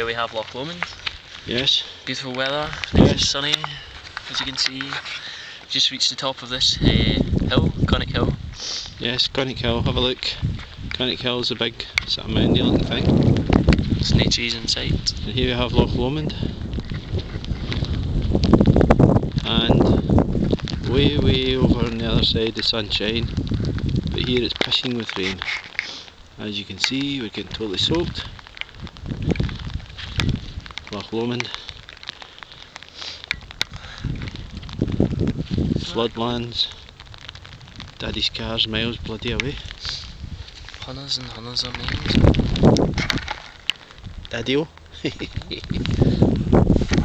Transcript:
here we have Loch Lomond. Yes, Beautiful weather, nice and sunny, as you can see. Just reached the top of this uh, hill, Conic Hill. yes, Conic Hill, have a look. Conic Hill is a big sort of moundy looking thing. It's nature's in sight. And here we have Loch Lomond. And way, way over on the other side the sunshine. But here it's pissing with rain. As you can see, we're getting totally soaked. Loch Lomond. Floodlands. Daddy's car's miles bloody away. Eh? Hunters and hunters are names. Daddy-o.